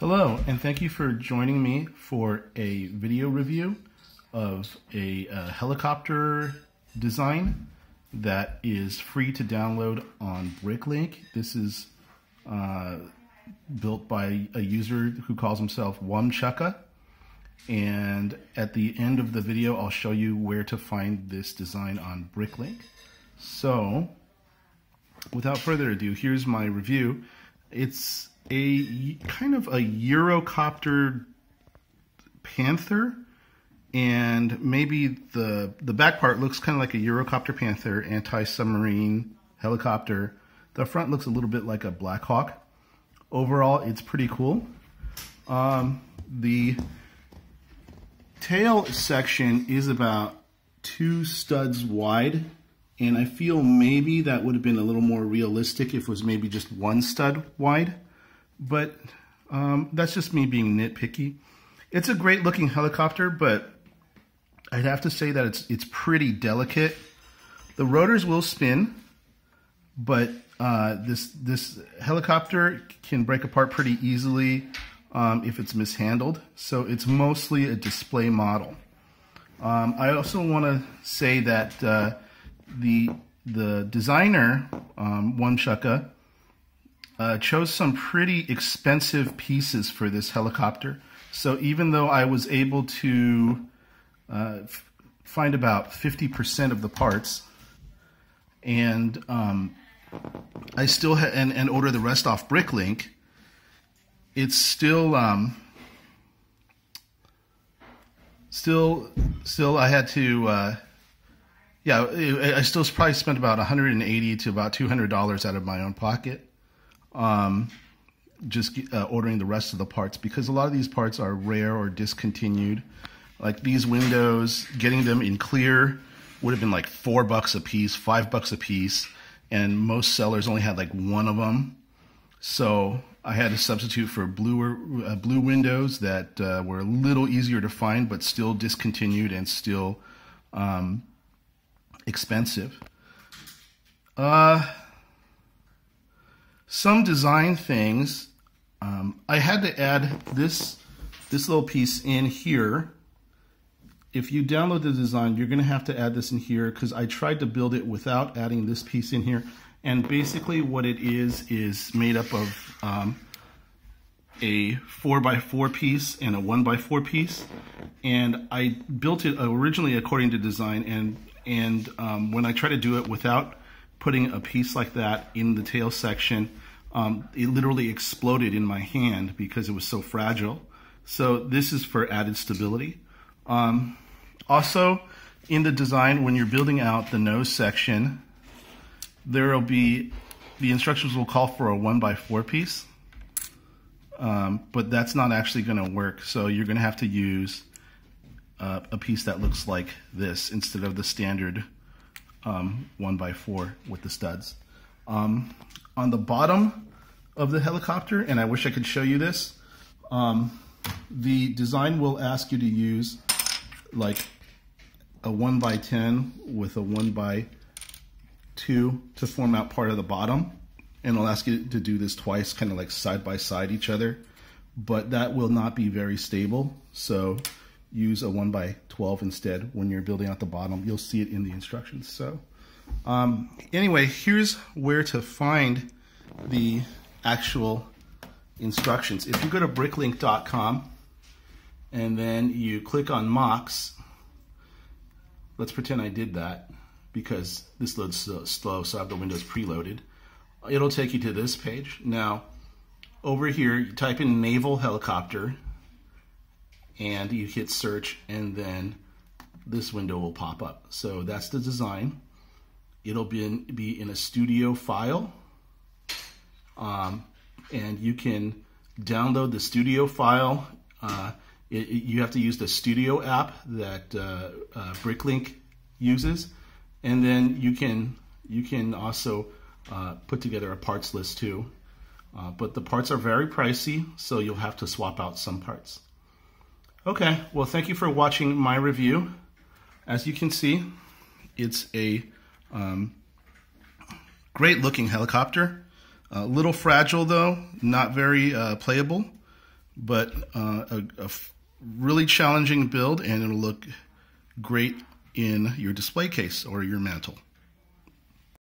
Hello, and thank you for joining me for a video review of a uh, helicopter design that is free to download on Bricklink. This is uh, built by a user who calls himself whumchuka. And at the end of the video, I'll show you where to find this design on Bricklink. So, without further ado, here's my review. It's a kind of a Eurocopter Panther, and maybe the the back part looks kind of like a Eurocopter Panther anti-submarine helicopter. The front looks a little bit like a Black Hawk. Overall, it's pretty cool. Um, the tail section is about two studs wide and I feel maybe that would have been a little more realistic if it was maybe just one stud wide but um, that's just me being nitpicky. It's a great looking helicopter, but I'd have to say that it's it's pretty delicate. The rotors will spin, but uh, this this helicopter can break apart pretty easily um, if it's mishandled. So it's mostly a display model. Um, I also want to say that uh, the the designer, um, whumchuka, uh, chose some pretty expensive pieces for this helicopter. So even though I was able to uh, find about 50% of the parts and um, I still and, and order the rest off Bricklink, it's still um, still still I had to uh, yeah I still probably spent about 180 to about 200 dollars out of my own pocket um, just uh, ordering the rest of the parts because a lot of these parts are rare or discontinued. Like these windows, getting them in clear would have been like four bucks a piece, five bucks a piece, and most sellers only had like one of them. So I had to substitute for bluer, uh, blue windows that uh, were a little easier to find, but still discontinued and still um, expensive. Uh, some design things, um, I had to add this, this little piece in here. If you download the design, you're going to have to add this in here because I tried to build it without adding this piece in here. And basically what it is, is made up of um, a 4x4 piece and a 1x4 piece. And I built it originally according to design. And, and um, when I try to do it without putting a piece like that in the tail section, um, it literally exploded in my hand because it was so fragile. So this is for added stability. Um, also, in the design, when you're building out the nose section, there will be, the instructions will call for a one by four piece, um, but that's not actually going to work. So you're going to have to use uh, a piece that looks like this instead of the standard um, one by four with the studs. Um, on the bottom of the helicopter, and I wish I could show you this, um, the design will ask you to use like a 1 by 10 with a 1 by 2 to form out part of the bottom. And it'll ask you to do this twice, kind of like side by side each other. But that will not be very stable. So use a 1 by 12 instead when you're building out the bottom. You'll see it in the instructions. So um, anyway, here's where to find the actual instructions. If you go to bricklink.com and then you click on MOCs, let's pretend I did that because this loads slow, so I have the windows preloaded. It'll take you to this page. Now, over here, you type in naval helicopter and you hit search and then this window will pop up. So that's the design. It'll be in, be in a studio file. Um, and you can download the studio file. Uh, it, it, you have to use the studio app that uh, uh, Bricklink uses. And then you can, you can also uh, put together a parts list too. Uh, but the parts are very pricey, so you'll have to swap out some parts. Okay, well, thank you for watching my review. As you can see, it's a um, great looking helicopter. A little fragile though, not very uh, playable, but uh, a, a really challenging build, and it'll look great in your display case or your mantle.